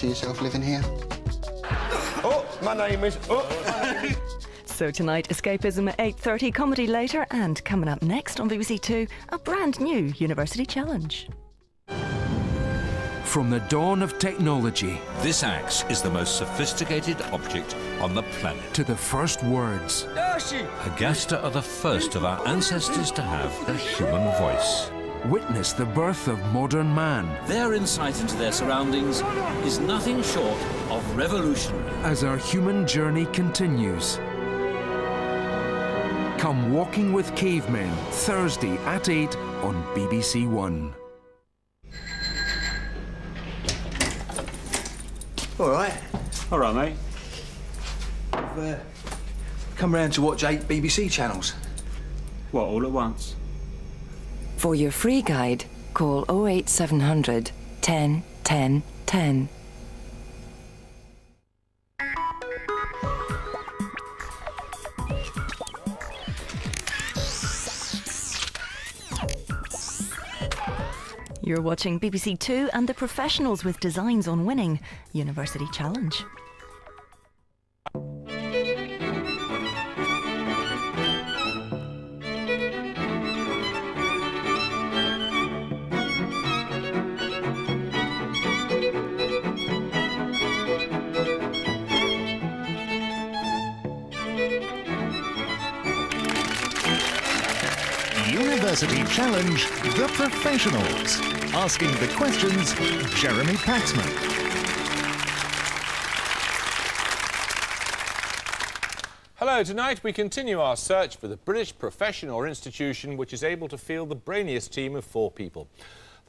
See yourself living here? Oh, my name is... Oh, So tonight, escapism at 8.30, comedy later, and coming up next on BBC Two, a brand new university challenge. From the dawn of technology This axe is the most sophisticated object on the planet. to the first words, Ergaster are the first of our ancestors to have a human voice. Witness the birth of modern man Their insight into their surroundings is nothing short of revolutionary. as our human journey continues. Come Walking with Cavemen, Thursday at 8 on BBC One. All right. All right, mate. I've uh, come round to watch eight BBC channels. What, all at once? For your free guide, call 08700 10 10 10. You're watching BBC Two and the professionals with designs on winning University Challenge. Challenge The Professionals. Asking the questions, Jeremy Paxman. Hello, tonight we continue our search for the British profession or institution which is able to field the brainiest team of four people.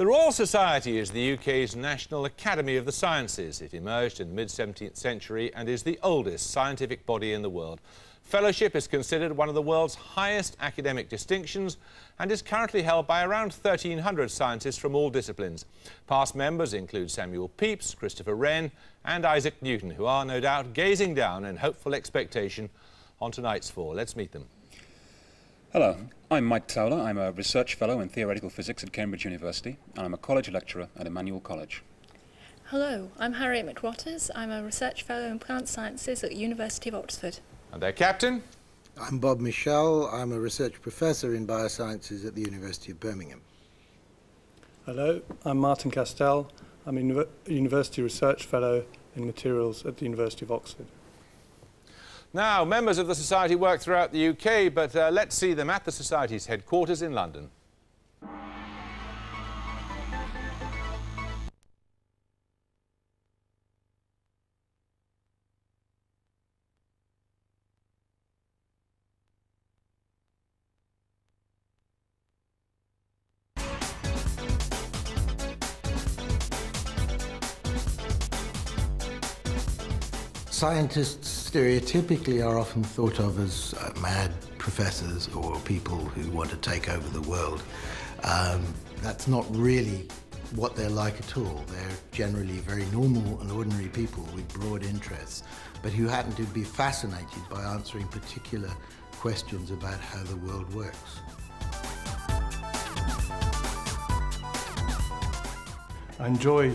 The Royal Society is the UK's National Academy of the Sciences. It emerged in the mid-17th century and is the oldest scientific body in the world. Fellowship is considered one of the world's highest academic distinctions and is currently held by around 1,300 scientists from all disciplines. Past members include Samuel Pepys, Christopher Wren and Isaac Newton, who are no doubt gazing down in hopeful expectation on tonight's four. Let's meet them. Hello, I'm Mike Towler. I'm a research fellow in theoretical physics at Cambridge University, and I'm a college lecturer at Emmanuel College. Hello, I'm Harriet McWatters. I'm a research fellow in plant sciences at the University of Oxford. And their captain? I'm Bob Michell. I'm a research professor in biosciences at the University of Birmingham. Hello, I'm Martin Castell. I'm a University Research Fellow in Materials at the University of Oxford. Now, members of the Society work throughout the UK, but uh, let's see them at the Society's headquarters in London. Scientists stereotypically are often thought of as uh, mad professors or people who want to take over the world. Um, that's not really what they're like at all. They're generally very normal and ordinary people with broad interests, but who happen to be fascinated by answering particular questions about how the world works. I enjoy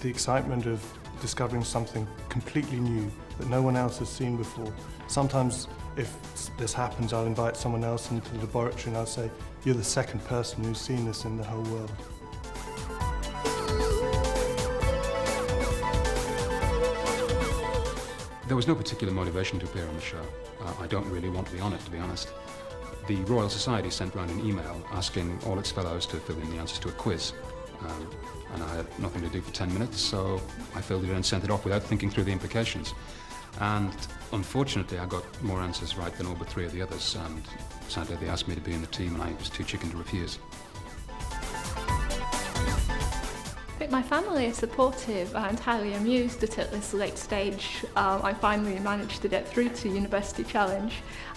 the excitement of discovering something completely new that no one else has seen before. Sometimes, if this happens, I'll invite someone else into the laboratory and I'll say, You're the second person who's seen this in the whole world. There was no particular motivation to appear on the show. Uh, I don't really want to be on it, to be honest. The Royal Society sent round an email asking all its fellows to fill in the answers to a quiz. Um, and I had nothing to do for 10 minutes, so I filled it in and sent it off without thinking through the implications. And unfortunately, I got more answers right than all but three of the others, and sadly, they asked me to be in the team, and I was too chicken to refuse. But my family is supportive and highly amused that at this late stage um, I finally managed to get through to University Challenge.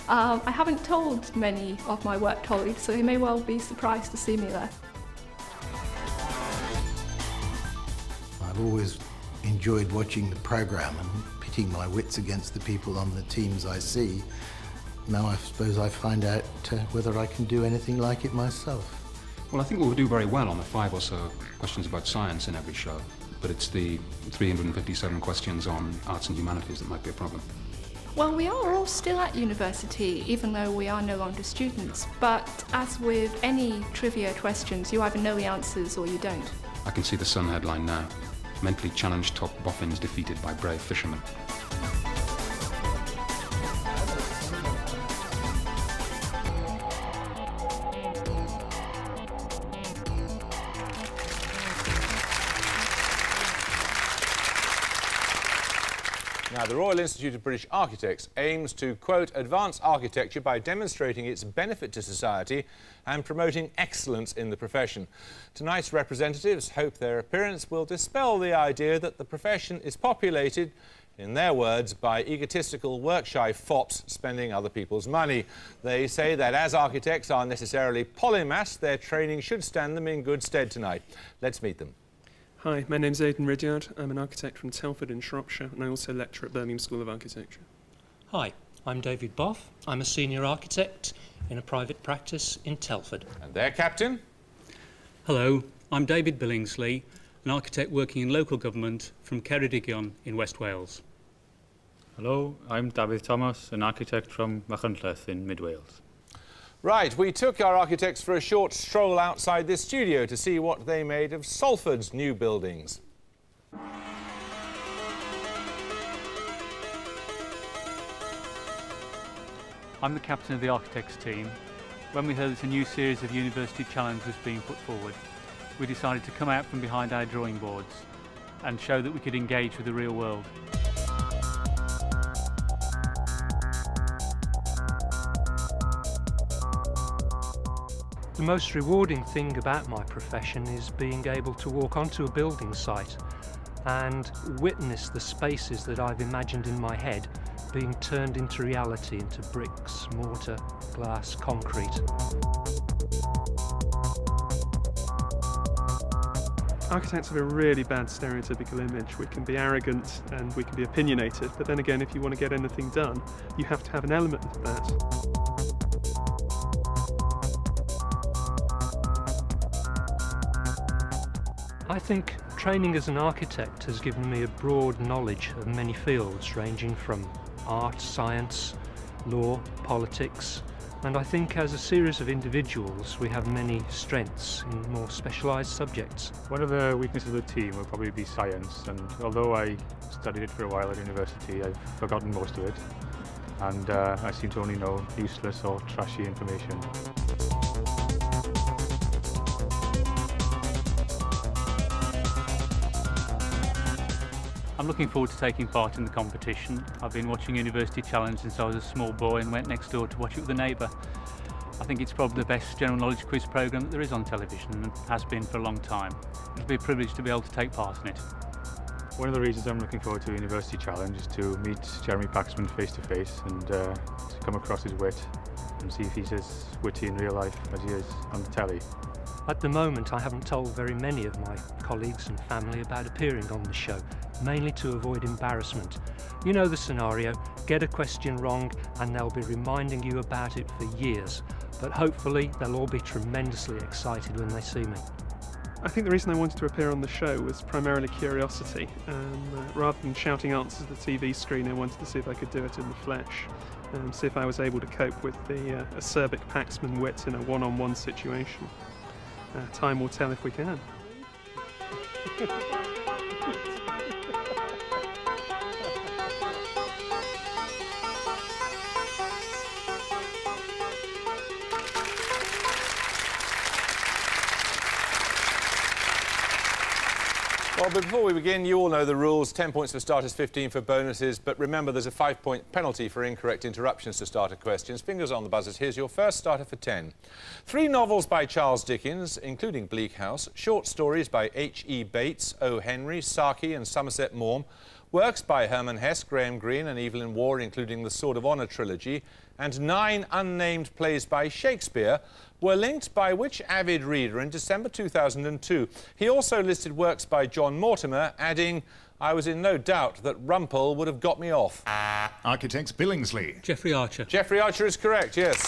Um, I haven't told many of my work colleagues, so they may well be surprised to see me there. I've always enjoyed watching the programme and pitting my wits against the people on the teams I see. Now I suppose I find out uh, whether I can do anything like it myself. Well, I think we'll do very well on the five or so questions about science in every show. but it's the 357 questions on arts and humanities that might be a problem. Well, we are all still at university, even though we are no longer students. But as with any trivia questions, you either know the answers or you don't. I can see the Sun headline now. Mentally challenged top boffins defeated by brave fishermen. Royal Institute of British Architects aims to, quote, advance architecture by demonstrating its benefit to society and promoting excellence in the profession. Tonight's representatives hope their appearance will dispel the idea that the profession is populated, in their words, by egotistical, work-shy fops spending other people's money. They say that as architects are necessarily polymaths, their training should stand them in good stead tonight. Let's meet them. Hi, my name's Aidan Ridyard. I'm an architect from Telford in Shropshire and I also lecture at Birmingham School of Architecture. Hi, I'm David Boff. I'm a senior architect in a private practice in Telford. And there, captain? Hello, I'm David Billingsley, an architect working in local government from Ceredigion in West Wales. Hello, I'm David Thomas, an architect from Machynlleth in Mid Wales. Right, we took our architects for a short stroll outside this studio to see what they made of Salford's new buildings. I'm the captain of the architects team. When we heard that a new series of University Challenge was being put forward, we decided to come out from behind our drawing boards and show that we could engage with the real world. The most rewarding thing about my profession is being able to walk onto a building site and witness the spaces that I've imagined in my head being turned into reality, into bricks, mortar, glass, concrete. Architects have a really bad stereotypical image. We can be arrogant and we can be opinionated, but then again, if you want to get anything done, you have to have an element of that. I think training as an architect has given me a broad knowledge of many fields ranging from art, science, law, politics, and I think as a series of individuals we have many strengths in more specialised subjects. One of the weaknesses of the team will probably be science, and although I studied it for a while at university, I've forgotten most of it, and uh, I seem to only know useless or trashy information. I'm looking forward to taking part in the competition. I've been watching University Challenge since I was a small boy and went next door to watch it with a neighbour. I think it's probably the best general knowledge quiz programme that there is on television and has been for a long time. It'll be a privilege to be able to take part in it. One of the reasons I'm looking forward to University Challenge is to meet Jeremy Paxman face to face and uh, to come across his wit and see if he's as witty in real life as he is on the telly. At the moment I haven't told very many of my colleagues and family about appearing on the show, mainly to avoid embarrassment. You know the scenario, get a question wrong and they'll be reminding you about it for years, but hopefully they'll all be tremendously excited when they see me. I think the reason I wanted to appear on the show was primarily curiosity. Um, uh, rather than shouting answers to the TV screen, I wanted to see if I could do it in the flesh. Um, see if I was able to cope with the uh, acerbic Paxman wit in a one-on-one situation. Uh, time will tell if we can. Well, before we begin, you all know the rules. 10 points for starters, 15 for bonuses. But remember, there's a five-point penalty for incorrect interruptions to starter questions. Fingers on the buzzers. Here's your first starter for 10. Three novels by Charles Dickens, including Bleak House, short stories by H.E. Bates, O. Henry, Saki and Somerset Maugham, works by Hermann Hesse, Graham Greene and Evelyn Waugh, including the Sword of Honour trilogy, and nine unnamed plays by Shakespeare were linked by which avid reader in December 2002? He also listed works by John Mortimer, adding, I was in no doubt that Rumpole would have got me off. Architects Billingsley. Jeffrey Archer. Jeffrey Archer is correct, yes.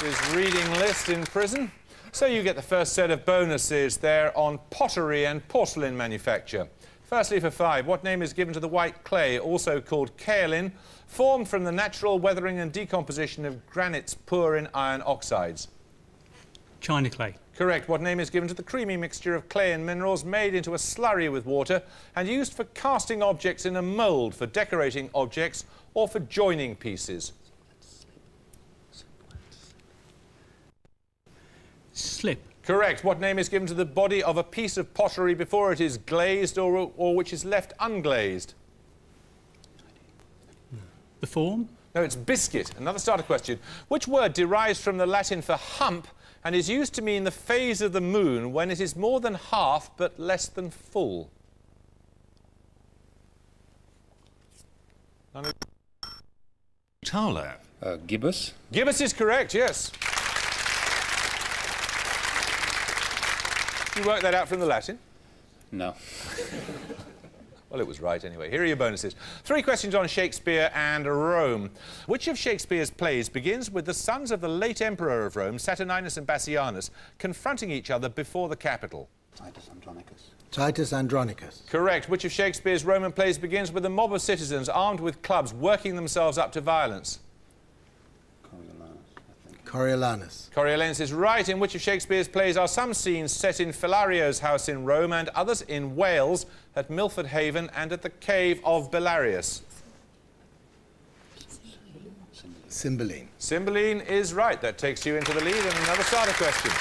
This is reading list in prison. So you get the first set of bonuses there on pottery and porcelain manufacture. Firstly, for five, what name is given to the white clay, also called kaolin, formed from the natural weathering and decomposition of granites poor in iron oxides? China clay. Correct. What name is given to the creamy mixture of clay and minerals made into a slurry with water and used for casting objects in a mould, for decorating objects or for joining pieces? Slip. Correct. What name is given to the body of a piece of pottery before it is glazed or, or which is left unglazed? The form? No, it's biscuit. Another starter question. Which word derives from the Latin for hump and is used to mean the phase of the moon when it is more than half but less than full? Towler. Uh, gibbous. Gibbous is correct, yes. You worked that out from the Latin? No. Well, it was right anyway. Here are your bonuses. Three questions on Shakespeare and Rome. Which of Shakespeare's plays begins with the sons of the late Emperor of Rome, Saturninus and Bassianus, confronting each other before the Capitol? Titus Andronicus. Titus Andronicus. Correct. Which of Shakespeare's Roman plays begins with a mob of citizens armed with clubs working themselves up to violence? Coriolanus. Coriolanus is right. In which of Shakespeare's plays are some scenes set in Philario's house in Rome and others in Wales, at Milford Haven and at the cave of Belarius? Cymbeline. Cymbeline is right. That takes you into the lead and another starter question.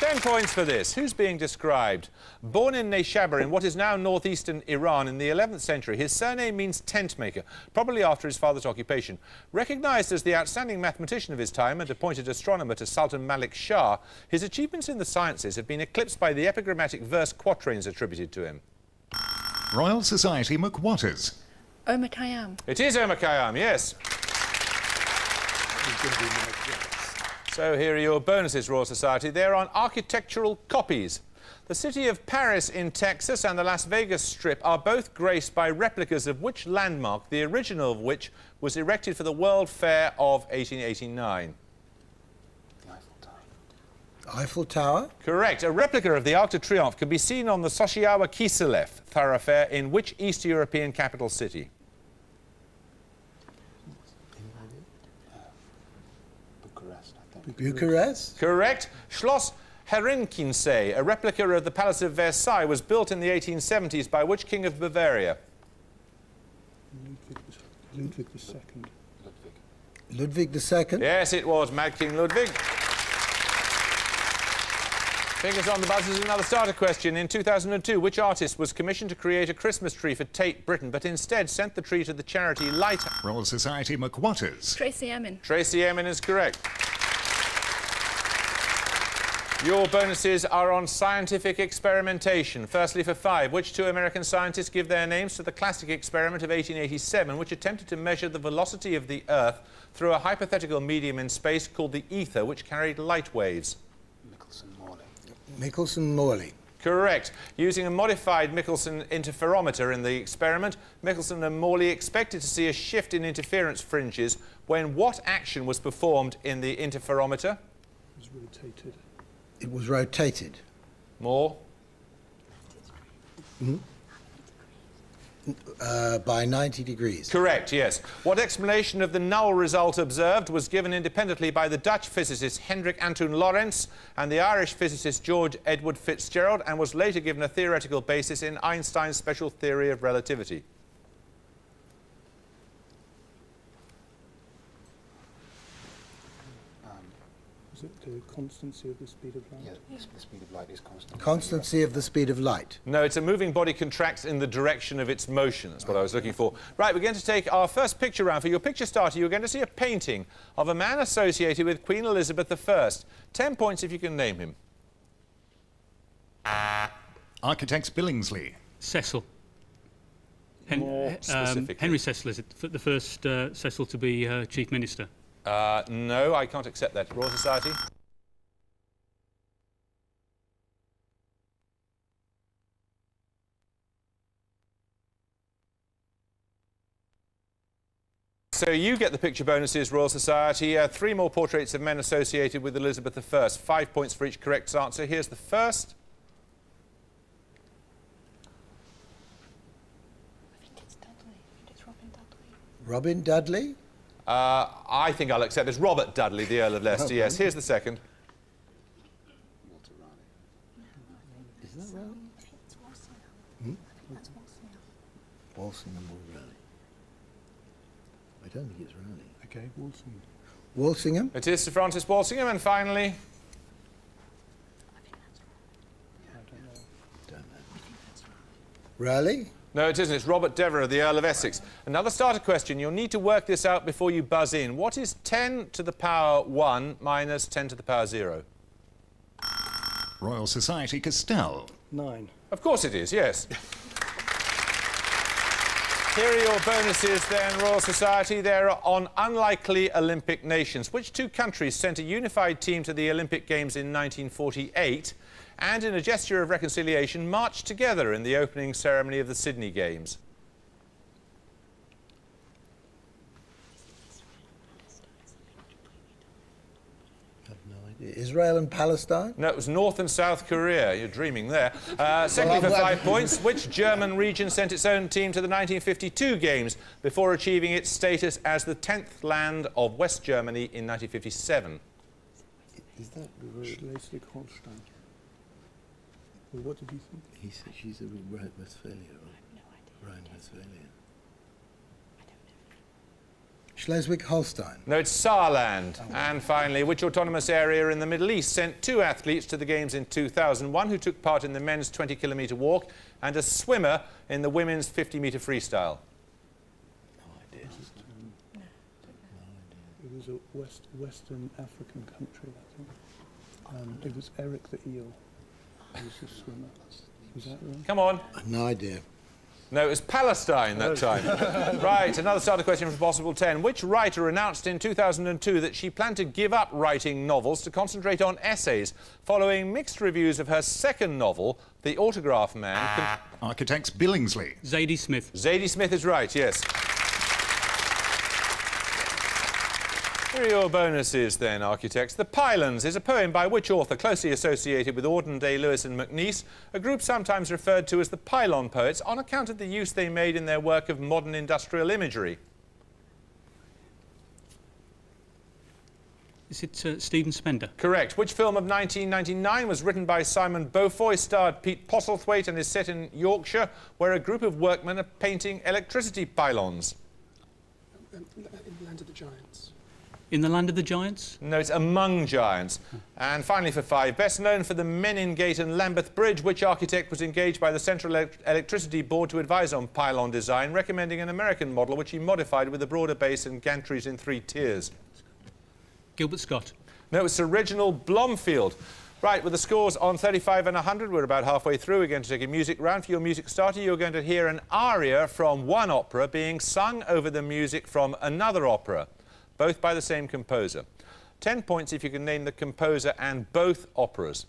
Ten points for this. Who's being described? Born in Neshabur in what is now northeastern Iran in the 11th century, his surname means tent maker, probably after his father's occupation. Recognised as the outstanding mathematician of his time and appointed astronomer to Sultan Malik Shah, his achievements in the sciences have been eclipsed by the epigrammatic verse quatrains attributed to him. Royal Society McWatters. Omar Khayyam. It is Omar Khayyam, yes. So here are your bonuses, Royal Society. They're on architectural copies. The city of Paris in Texas and the Las Vegas Strip are both graced by replicas of which landmark, the original of which was erected for the World Fair of 1889? Eiffel Tower? Correct. A replica of the Arc de Triomphe can be seen on the Şoseaua Kiseleff thoroughfare in which East European capital city? Bucharest. I think. Bucharest? Correct. Schloss Herrenchiemsee, a replica of the Palace of Versailles, was built in the 1870s by which king of Bavaria? Ludwig II. Ludwig II? Yes, it was Mad King Ludwig. Fingers on the buzzers, another starter question. In 2002, which artist was commissioned to create a Christmas tree for Tate Britain, but instead sent the tree to the charity Lighthouse? Royal Society McWatters. Tracey Emin. Tracey Emin is correct. Your bonuses are on scientific experimentation. Firstly, for five, which two American scientists give their names to the classic experiment of 1887, which attempted to measure the velocity of the Earth through a hypothetical medium in space called the ether, which carried light waves? Michelson Morley. Michelson-Morley. Correct. Using a modified Michelson interferometer in the experiment, Michelson and Morley expected to see a shift in interference fringes when what action was performed in the interferometer? It was rotated. It was rotated. More? Hmm? Uh, by 90 degrees. Correct, yes. What explanation of the null result observed was given independently by the Dutch physicist Hendrik Antoon Lorentz and the Irish physicist George Edward Fitzgerald and was later given a theoretical basis in Einstein's special theory of relativity? Is it the constancy of the speed of light? Yes, the speed of light is constant. Constancy of the speed of light. No, it's a moving body contracts in the direction of its motion. That's what I was looking for. Right, we're going to take our first picture round. For your picture starter, you're going to see a painting of a man associated with Queen Elizabeth I. Ten points if you can name him. Architects Billingsley. Cecil. Hen More um. Henry Cecil is it the first uh, Cecil to be uh, chief minister? Uh, no, I can't accept that. Royal Society? So you get the picture bonuses, Royal Society. Uh, three more portraits of men associated with Elizabeth I. Five points for each correct answer. Here's the first. Robin Dudley? Uh, I think I'll accept this. Robert Dudley, the Earl of Leicester. Yes, here's the second. Is that right? Hmm? Walsingham or Raleigh? I don't think it's Raleigh. Okay, Walsingham. Walsingham? It is Sir Francis Walsingham. And finally, Raleigh? No, it isn't. It's Robert Devereux, the Earl of Essex. Another starter question. You'll need to work this out before you buzz in. What is 10 to the power 1 minus 10 to the power 0? Royal Society Castell. Nine. Of course it is, yes. Here are your bonuses then, Royal Society. They're on unlikely Olympic nations. Which two countries sent a unified team to the Olympic Games in 1948 and, in a gesture of reconciliation, marched together in the opening ceremony of the Sydney Games? Israel and Palestine? No, it was North and South Korea. You're dreaming there. Uh, secondly, Well, for I'm- five points, which German region sent its own team to the 1952 Games before achieving its status as the 10th land of West Germany in 1957? Is that Schleswig-Holstein? Well, what did you think? He said she's a Rhine-Westphalia, right? Rhine-Westphalia. Schleswig-Holstein. No, it's Saarland. And finally, which autonomous area in the Middle East sent two athletes to the Games in 2001 who took part in the men's 20 kilometre walk and a swimmer in the women's 50 metre freestyle? No idea. No. It was a West Western African country, I think. Um, it was Eric the Eel. Come on. No idea. No, it was Palestine that time. right, another starter question from Possible 10. Which writer announced in 2002 that she planned to give up writing novels to concentrate on essays following mixed reviews of her second novel, The Autograph Man? Ah. Architects Billingsley. Zadie Smith. Zadie Smith is right, yes. Here are your bonuses then, architects. The Pylons is a poem by which author closely associated with Auden Day-Lewis and MacNeice, a group sometimes referred to as the Pylon Poets on account of the use they made in their work of modern industrial imagery. Is it uh, Stephen Spender? Correct. Which film of 1999 was written by Simon Beaufoy, starred Pete Postlethwaite, and is set in Yorkshire, where a group of workmen are painting electricity pylons? In the land of the Giants. In the Land of the Giants? No, it's Among Giants. And finally, for five, best known for the Menin Gate and Lambeth Bridge, which architect was engaged by the Central Elec Electricity Board to advise on pylon design, recommending an American model which he modified with a broader base and gantries in three tiers? Gilbert Scott. No, it's Reginald Blomfield. Right, with the scores on 35 and 100, we're about halfway through. We're going to take a music round. For your music starter, you're going to hear an aria from one opera being sung over the music from another opera, both by the same composer. 10 points if you can name the composer and both operas.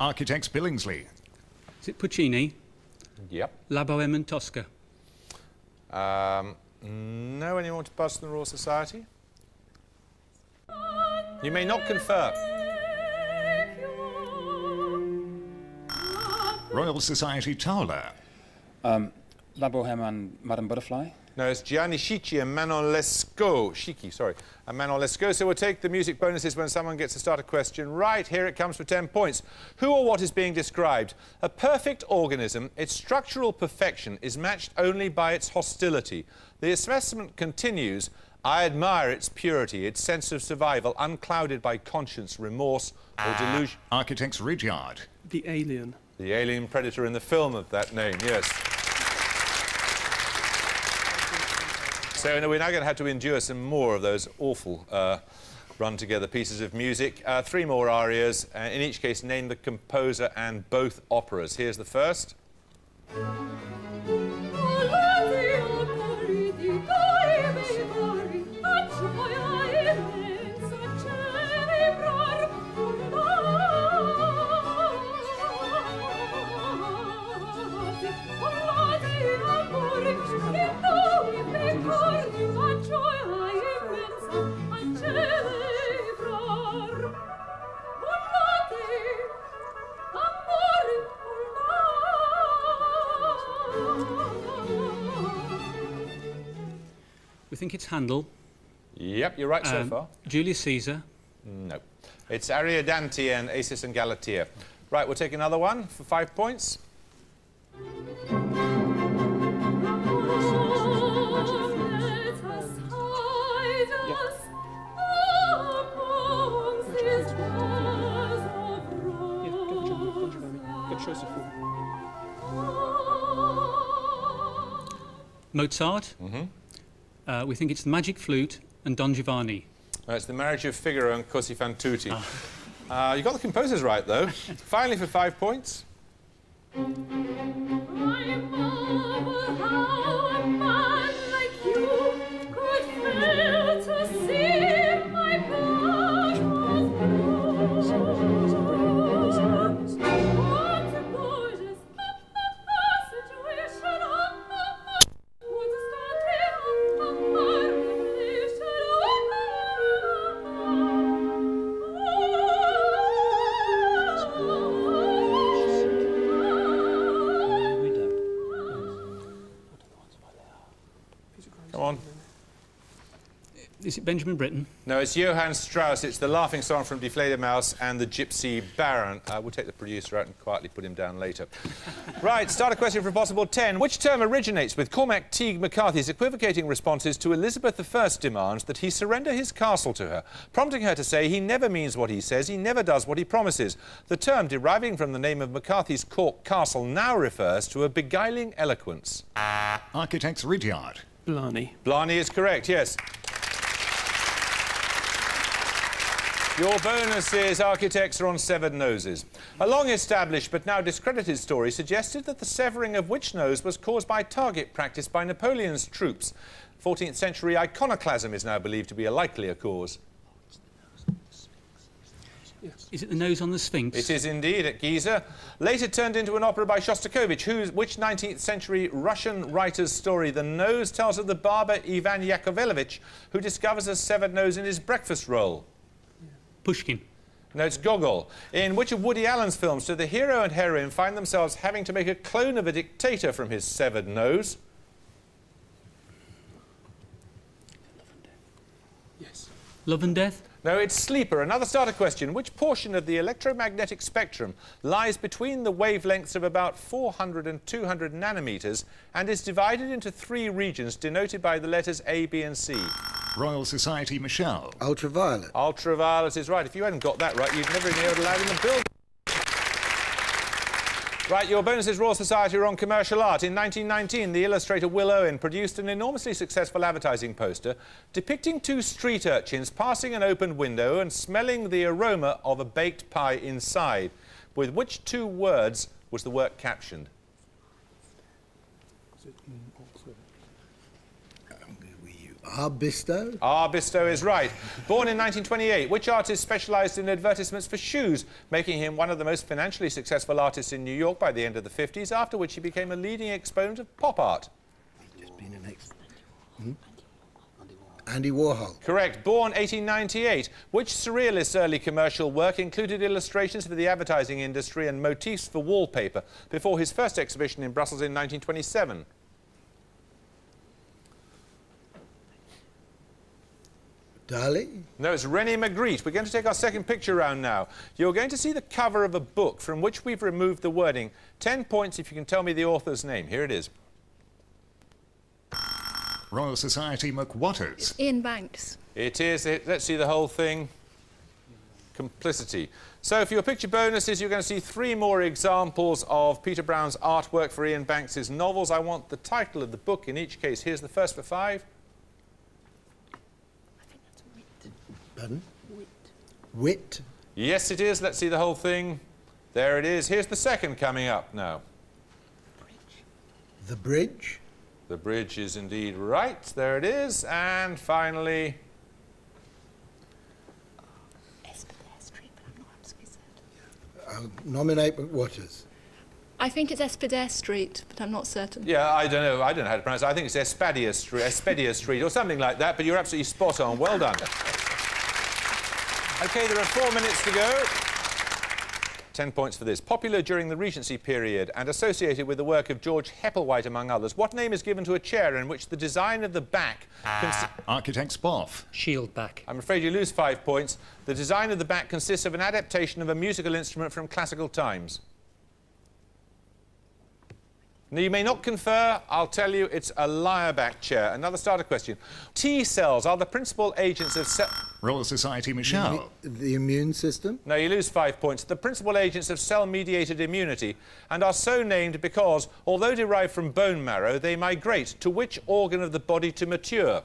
Architects Billingsley. Is it Puccini? Yep. La Bohème and Tosca. Um, no, anyone to buzz from the Royal Society? You may not confer. Royal Society Towler. Um, La Bohème and Madame Butterfly. No, it's Gianni Schicchi and Manon Lescaut. Schicchi, sorry. And Manon Lescaut. So we'll take the music bonuses when someone gets to start a question. Right, here it comes for 10 points. Who or what is being described? A perfect organism, its structural perfection is matched only by its hostility. The assessment continues. I admire its purity, its sense of survival, unclouded by conscience, remorse, or ah, delusion. Architects Ridyard. The Alien. The alien predator in the film of that name, yes. So we're now going to have to endure some more of those awful uh, run together pieces of music. Uh, three more arias. Uh, in each case, name the composer and both operas. Here's the first. Think it's Handel. Yep, you're right so Um, far. Julius Caesar. No. It's Ariodante and Acis and Galatea. Right, we'll take another one for five points. Good choice of four. Mozart. Mhm. Uh, we think it's the Magic Flute and Don Giovanni. No, it's the marriage of Figaro and Così fan tutte. Ah. Uh, you got the composers right, though. Finally, for five points. Is it Benjamin Britten? No, it's Johann Strauss. It's the laughing song from Die Fledermaus and the Gypsy Baron. Uh, we'll take the producer out and quietly put him down later. right, start a question for a possible 10. Which term originates with Cormac Teague McCarthy's equivocating responses to Elizabeth I's demands that he surrender his castle to her, prompting her to say he never means what he says, he never does what he promises. The term, deriving from the name of McCarthy's Cork castle, now refers to a beguiling eloquence. Architects Ridyard. Blarney. Blarney is correct, yes. Your bonus is architects are on severed noses. A long established but now discredited story suggested that the severing of which nose was caused by target practice by Napoleon's troops. 14th century iconoclasm is now believed to be a likelier cause. Is it the nose on the Sphinx? It is indeed at Giza. Later turned into an opera by Shostakovich, whose, which 19th century Russian writer's story, The Nose, tells of the barber Ivan Yakovlevich, who discovers a severed nose in his breakfast roll. Pushkin. No, it's Gogol. In which of Woody Allen's films do the hero and heroine find themselves having to make a clone of a dictator from his severed nose? Yes. Love and Death? No, it's Sleeper. Another starter question. Which portion of the electromagnetic spectrum lies between the wavelengths of about 400 and 200 nanometers and is divided into three regions denoted by the letters A, B and C? Royal Society Michell. Ultraviolet. Ultraviolet is right. If you hadn't got that right, you'd never been allowed in the building. Right, your bonus is Royal Society are on commercial art. In 1919, the illustrator Will Owen produced an enormously successful advertising poster depicting two street urchins passing an open window and smelling the aroma of a baked pie inside. With which two words was the work captioned? Arbisto? Arbisto is right. Born in 1928, which artist specialised in advertisements for shoes, making him one of the most financially successful artists in New York by the end of the 50s, after which he became a leading exponent of pop art? Just been an ex. Hmm? Andy Warhol. Correct. Born 1898, which surrealist's early commercial work included illustrations for the advertising industry and motifs for wallpaper before his first exhibition in Brussels in 1927? Dali? No, it's René Magritte. We're going to take our second picture round now. You're going to see the cover of a book from which we've removed the wording. Ten points if you can tell me the author's name. Here it is. Royal Society McWatters. Iain Banks. It is. It, let's see the whole thing. Complicity. So for your picture bonuses, you're going to see three more examples of Peter Brown's artwork for Iain Banks's novels. I want the title of the book in each case. Here's the first for five. Pardon? Whit. Yes, it is. Let's see the whole thing. There it is. Here's the second coming up now. Bridge. The bridge. The bridge is indeed right. There it is. And finally... Espedair Street, but I'll nominate Waters. I think it's Espedair Street, but I'm not certain. Yeah, I don't know. I don't know how to pronounce it. I think it's Espadia Street, Espadia Street or something like that, but you're absolutely spot on. Well done. OK, there are four minutes to go. Ten points for this. Popular during the Regency period and associated with the work of George Hepplewhite, among others, what name is given to a chair in which the design of the back... Ah, Architect's Boff. Shield back. I'm afraid you lose five points. The design of the back consists of an adaptation of a musical instrument from classical times. Now, you may not confer. I'll tell you it's a lyre-back chair. Another starter question. T cells are the principal agents of cell... Royal Society Michell. The, the immune system. No, you lose five points. The principal agents of cell-mediated immunity and are so named because, although derived from bone marrow, they migrate to which organ of the body to mature?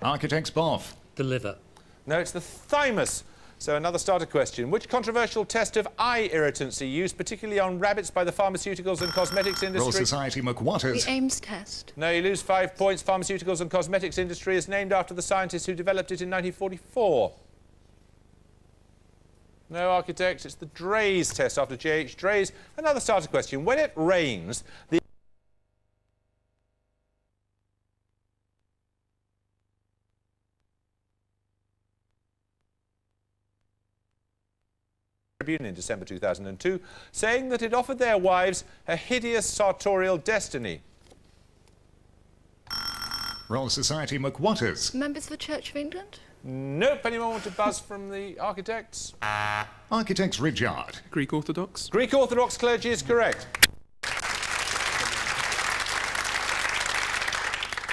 Architects Boff. The liver. No, it's the thymus. So another starter question. Which controversial test of eye irritancy used particularly on rabbits by the pharmaceuticals and cosmetics industry? Royal Society McWatters. The Ames test. No, you lose five points. Pharmaceuticals and cosmetics industry is named after the scientist who developed it in 1944. No, architects, it's the Draize test after J.H. Draize. Another starter question. When it rains, the Tribune in December 2002, saying that it offered their wives a hideous sartorial destiny. Royal Society McWatters. Members of the Church of England? Nope. Anyone want to buzz from the architects? Architects Ridyard. Greek Orthodox. Greek Orthodox clergy is correct.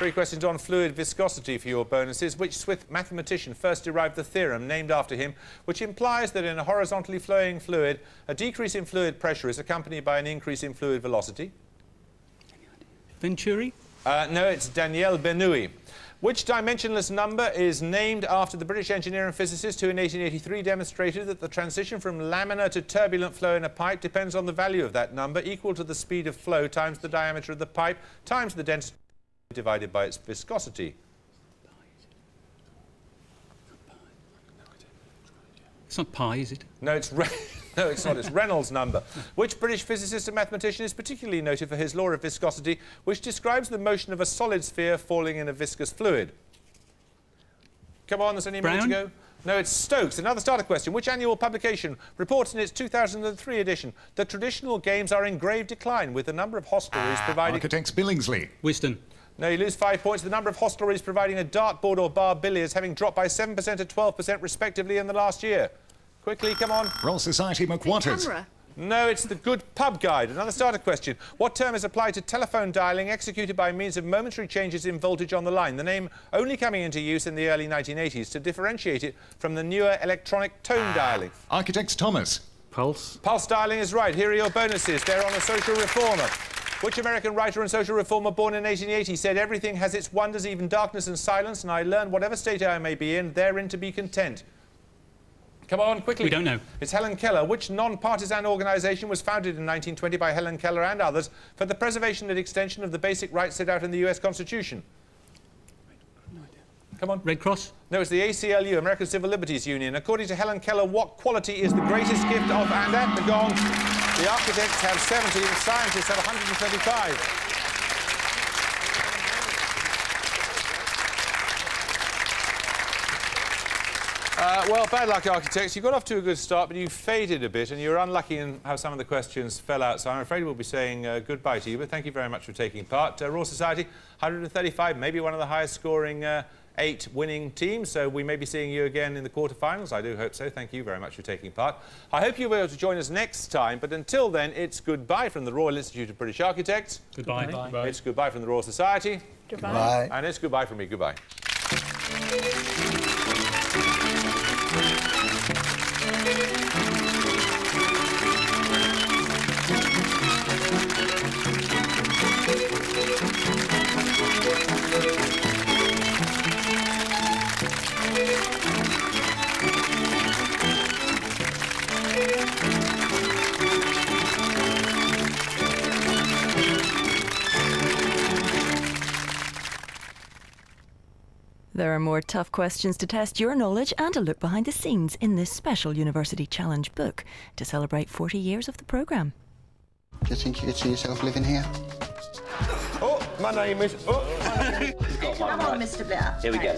Three questions on fluid viscosity for your bonuses. Which Swiss mathematician first derived the theorem named after him, which implies that in a horizontally flowing fluid, a decrease in fluid pressure is accompanied by an increase in fluid velocity? Venturi? Uh, no, it's Daniel Bernoulli. Which dimensionless number is named after the British engineer and physicist who in 1883 demonstrated that the transition from laminar to turbulent flow in a pipe depends on the value of that number equal to the speed of flow times the diameter of the pipe times the density divided by its viscosity. It's not pi, is it? No, it's no, it's not. It's Reynolds number. Which British physicist and mathematician is particularly noted for his law of viscosity, which describes the motion of a solid sphere falling in a viscous fluid? Come on, there's only a minute to go. No, it's Stokes. Another starter question. Which annual publication reports in its 2003 edition that traditional games are in grave decline, with the number of hostelries ah, providing... Architects Billingsley. Wisdom. No, you lose five points. The number of hostelries providing a dartboard or bar billiards having dropped by 7% and 12% respectively in the last year. Quickly, come on. Royal Society McWatters. No, it's the Good Pub Guide. Another starter question. What term is applied to telephone dialing executed by means of momentary changes in voltage on the line? The name only coming into use in the early 1980s to differentiate it from the newer electronic tone ah. dialing. Architects Thomas. Pulse. Pulse dialing is right. Here are your bonuses. They're on a social reformer. Which American writer and social reformer born in 1880 said, Everything has its wonders, even darkness and silence, and I learn whatever state I may be in, therein to be content. Come on, quickly. We don't know. It's Helen Keller. Which non-partisan organisation was founded in 1920 by Helen Keller and others for the preservation and extension of the basic rights set out in the US Constitution? No idea. Come on. Red Cross? No, it's the ACLU, American Civil Liberties Union. According to Helen Keller, what quality is the greatest gift of... And at the gong, the architects have 70, the scientists have 135. Uh, well, bad luck, architects. You got off to a good start, but you faded a bit, and you were unlucky in how some of the questions fell out. So I'm afraid we'll be saying uh, goodbye to you, but thank you very much for taking part. Uh, Royal Society, 135, maybe one of the highest scoring uh, eight winning teams, so we may be seeing you again in the quarterfinals. I do hope so. Thank you very much for taking part. I hope you'll be able to join us next time, but until then, it's goodbye from the Royal Institute of British Architects. Goodbye. goodbye. goodbye. It's goodbye from the Royal Society. Goodbye. Goodbye. And it's goodbye from me. Goodbye. More tough questions to test your knowledge and a look behind the scenes in this special University Challenge book to celebrate 40 years of the programme. Do you think you could see yourself living here? Oh, my name is. Oh, Come on, Mr. Blair. Here we go.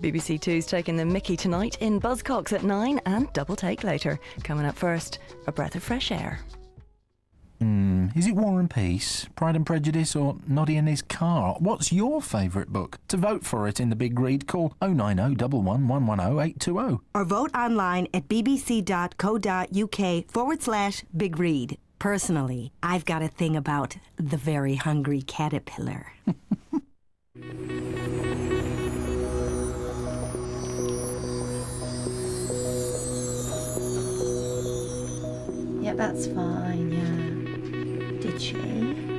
BBC Two's taking the Mickey tonight in Buzzcocks at 9 and Double Take later. Coming up first, a breath of fresh air. Hmm, is it War and Peace, Pride and Prejudice, or Noddy and His Car? What's your favourite book? To vote for it in the big read, call 090 820 Or vote online at bbc.co.uk forward slash big read. Personally, I've got a thing about the very hungry caterpillar. Yeah, that's fine, yeah. Did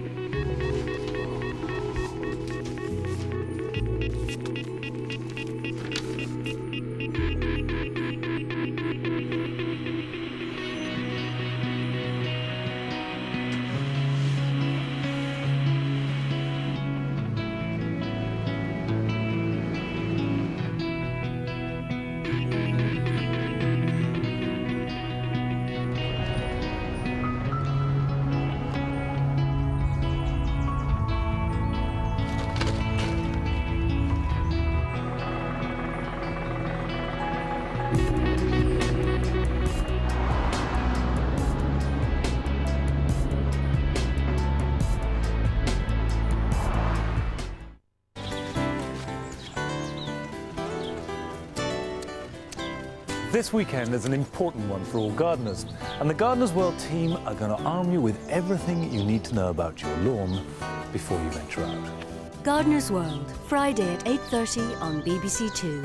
This weekend is an important one for all gardeners, and the Gardeners World team are going to arm you with everything you need to know about your lawn before you venture out. Gardener's World, Friday at 8.30 on BBC Two.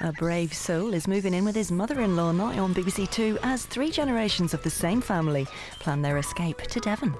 A brave soul is moving in with his mother in law now on BBC Two as three generations of the same family plan their escape to Devon.